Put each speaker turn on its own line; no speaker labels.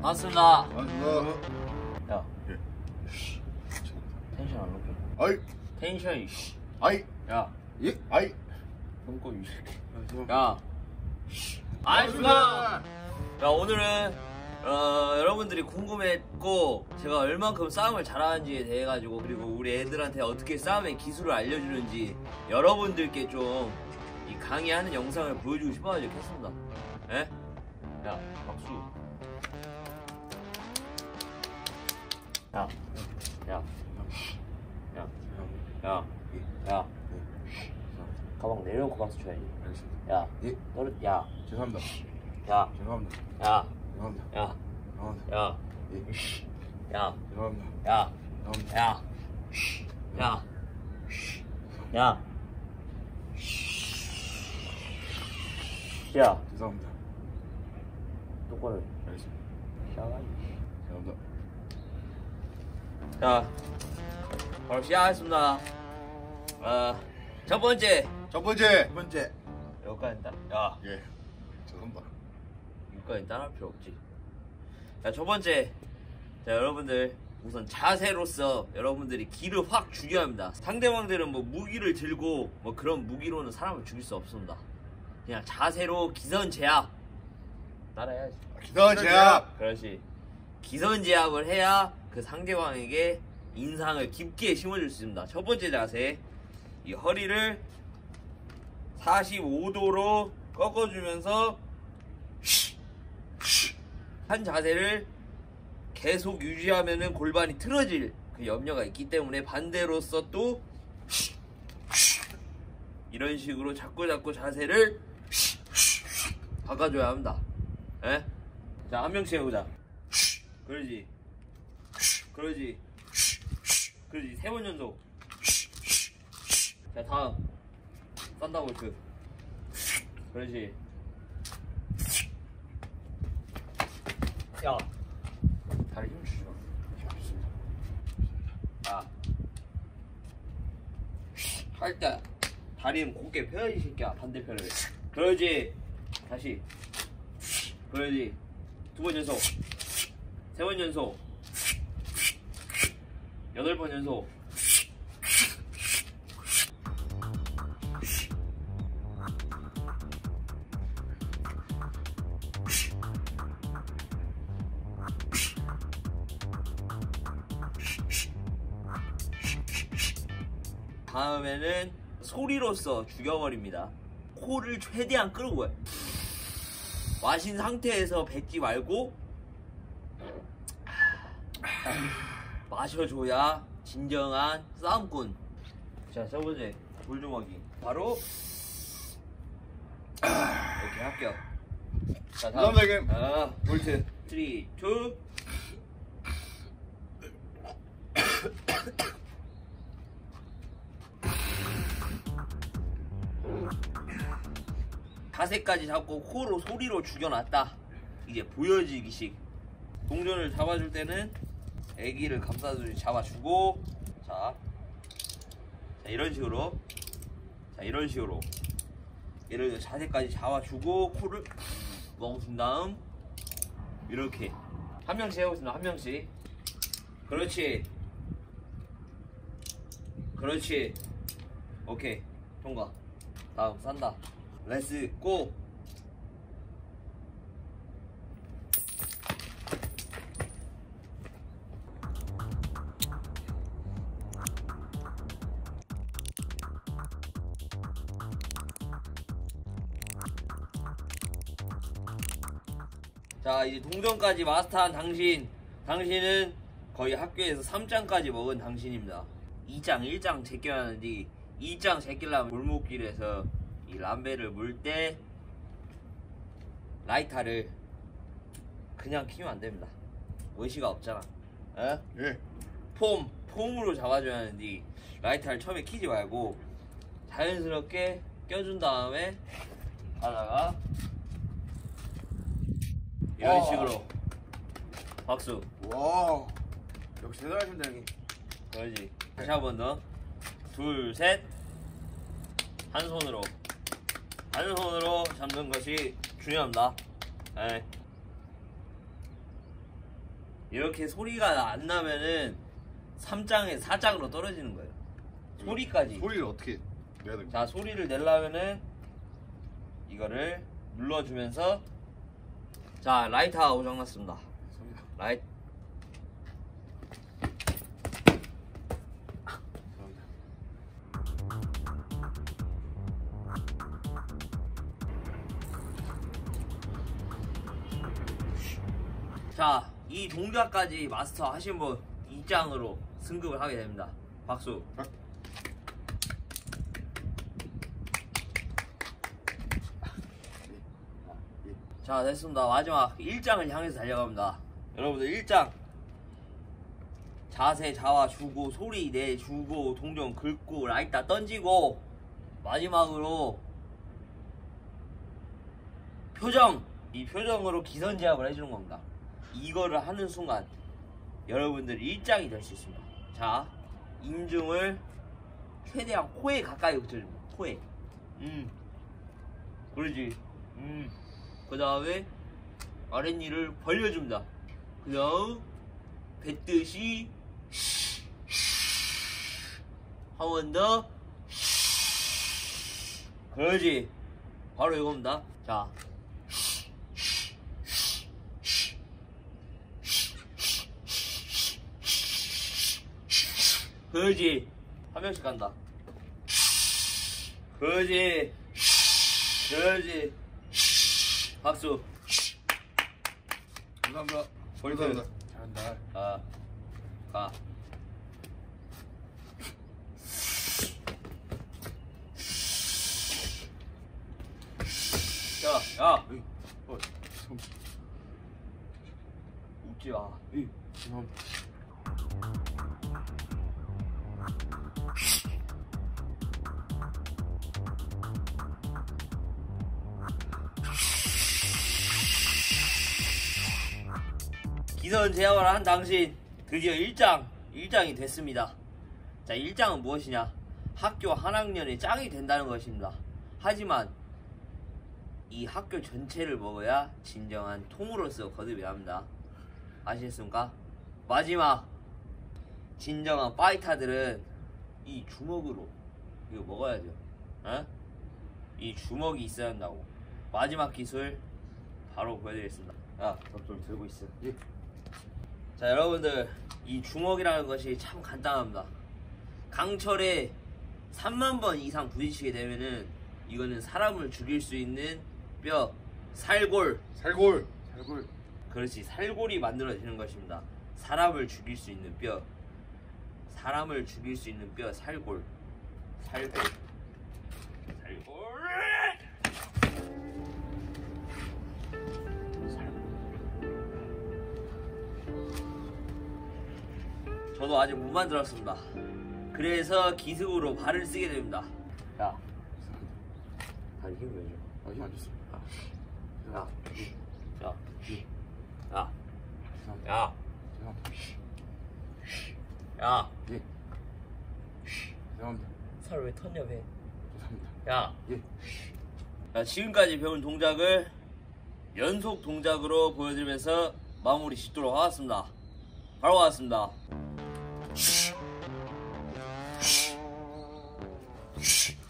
반갑습니다.
반갑습니다.
야,
예.
텐션 안 높여.
아이,
텐션이, 씨.
아이,
야,
예, 아이.
손꼽 이 새끼.
야,
야, 알겠습니다. 야, 오늘은, 어, 여러분들이 궁금했고, 제가 얼만큼 싸움을 잘하는지에 대해 가지고, 그리고 우리 애들한테 어떻게 싸움의 기술을 알려주는지, 여러분들께 좀, 이 강의하는 영상을 보여주고 싶어가지고 했습니다. 예? 야, 박수. 야, 야, 야, 야, 야, 가방 내려놓고 박수 쳐야지.
알겠습니다.
야,
예,
너를, 야,
죄송합니다.
야,
죄송합니다.
야,
죄송합니다.
야,
죄송합니다.
야,
예,
야,
죄송합니다.
야,
죄송합니다.
야, 야, 야, 야,
죄송합니다.
똑바로 해.
알겠습니다.
샤가이.
죄송합니다.
자, 바로 시작하겠습니다. 어, 첫 번째,
첫 번째. 첫 번째.
여기까지 따, 야,
예, 죄송합니다.
여기까지 따라할 필요 없지. 자, 첫 번째, 자, 여러분들, 우선 자세로서 여러분들이 기를 확 죽여야 합니다. 상대방들은 뭐 무기를 들고 뭐 그런 무기로는 사람을 죽일 수 없습니다. 그냥 자세로 기선 제압. 따라해야지.
기선 제압.
그렇지. 기선 제압을 해야 그 상대방에게 인상을 깊게 심어줄 수 있습니다. 첫 번째 자세. 이 허리를 45도로 꺾어주면서 한 자세를 계속 유지하면은 골반이 틀어질 그 염려가 있기 때문에 반대로서 또 이런 식으로 자꾸 자꾸 자세를 바꿔줘야 합니다. 예? 자, 한 명씩 해보자. 그러지. 그러지. 그러지. 세 번 연속. 자, 다음. 썬더볼트. 그러지. 야. 다리 힘 주지 마. 야. 할 때, 다리는 곧게 펴야지, 이 새끼야. 반대편을. 그러지. 다시. 그러지. 두 번 연속. 세 번 연속. 여덟 번 연속. 다음에는 소리로써 죽여버립니다. 코를 최대한 끌고. 마신 상태에서 뱉지 말고 마셔줘야 진정한 싸움꾼. 자, 첫 번째 물주먹이 바로 이렇게 합격. 자, 다음.
감사합니다, 형님.
아, 볼트. 3, 2. 자세까지 잡고 코로 소리로 죽여놨다. 이제 보여지기식. 동전을 잡아줄 때는 애기를 감싸듯이 잡아주고 자, 자 이런 식으로 자 이런 식으로 들어 자세까지 잡아주고 코를 멍준 다음 이렇게 한 명씩 해보겠습니다. 한 명씩. 그렇지. 그렇지. 오케이. 통과. 다음 산다. 레츠 고. 자 이제 동전까지 마스터한 당신 당신은 거의 학교에서 3장까지 먹은 당신입니다. 2장 1장 제껴야 하는데 2장 제끼려면 골목길에서 이 람베를 물 때 라이터를 그냥 키면 안 됩니다. 의시가 없잖아. 어?
예,
폼 폼으로 잡아줘야 하는데 라이터를 처음에 키지 말고 자연스럽게 껴준 다음에 하다가 이런
와.
식으로 박수
와. 역시 대단하십니다, 형님.
그러지 다시 한 번 더 둘 셋 한 손으로 한 손으로 잡는 것이 중요합니다 예. 이렇게 소리가 안 나면은 3장에 4장으로 떨어지는 거예요. 소리까지.
소리를 어떻게 내야 될까?
자, 소리를 내려면은 이거를 눌러주면서 자, 라이터가 고장났습니다. 라이 자, 이 동작까지 마스터 하신 분 2장으로 승급을 하게 됩니다. 박수. 자, 됐습니다. 마지막 1장을 향해서 달려갑니다. 여러분들 1장. 자세 잡아 주고 소리 내 주고 동전 긁고 라이터 던지고 마지막으로 표정 이 표정으로 기선 제압을 해주는 겁니다. 이거를 하는 순간 여러분들 일장이 될 수 있습니다. 자 인중을 최대한 코에 가까이 붙여줍니다. 코에. 음. 그러지. 음. 그 다음에 아랫니를 벌려줍니다. 그 다음 뱉듯이 한 번 더. 그러지. 바로 이겁니다. 자. 그러지. 한 명씩 간다. 그러지. 그러지. 박수.
감사합니다. 감사합니다. 잘한다.
아, 가. 야, 야,
에이, 어, 참,
웃지 마.
에이, 죄송합니다.
기선 제압을 한 당신 드디어 1장, 1장이 됐습니다. 자, 1장은 무엇이냐? 학교 한 학년의 짱이 된다는 것입니다. 하지만 이 학교 전체를 먹어야 진정한 통으로서 거듭이 납니다. 아시겠습니까? 마지막 진정한 파이터들은 이 주먹으로 이거 먹어야죠. 어? 이 주먹이 있어야 한다고. 마지막 기술 바로 보여드리겠습니다. 야, 너좀 들고 있어.
예.
자, 여러분들 이 주먹이라는 것이 참 간단합니다. 강철에 3만 번 이상 부딪히게 되면은 이거는 사람을 죽일 수 있는 뼈, 살골,
살골. 살골.
그렇지 살골이 만들어지는 것입니다. 사람을 죽일 수 있는 뼈, 사람을 죽일 수 있는 뼈, 살골, 살골, 살골. 저도 아직 못 만들었습니다. 그래서 기습으로 발을 쓰게 됩니다. 야, 다리 힘 왜 줘?
아, 힘안 줬습니다.
야, 야, 야. 야. 야,
예. 죄송합니다.
살왜 텄냐 배?
죄송합니다.
야,
예.
자, 지금까지 배운 동작을 연속 동작으로 보여드리면서 마무리 짓도록 하겠습니다. 바로 가겠습니다. Shh. Shh. Shh.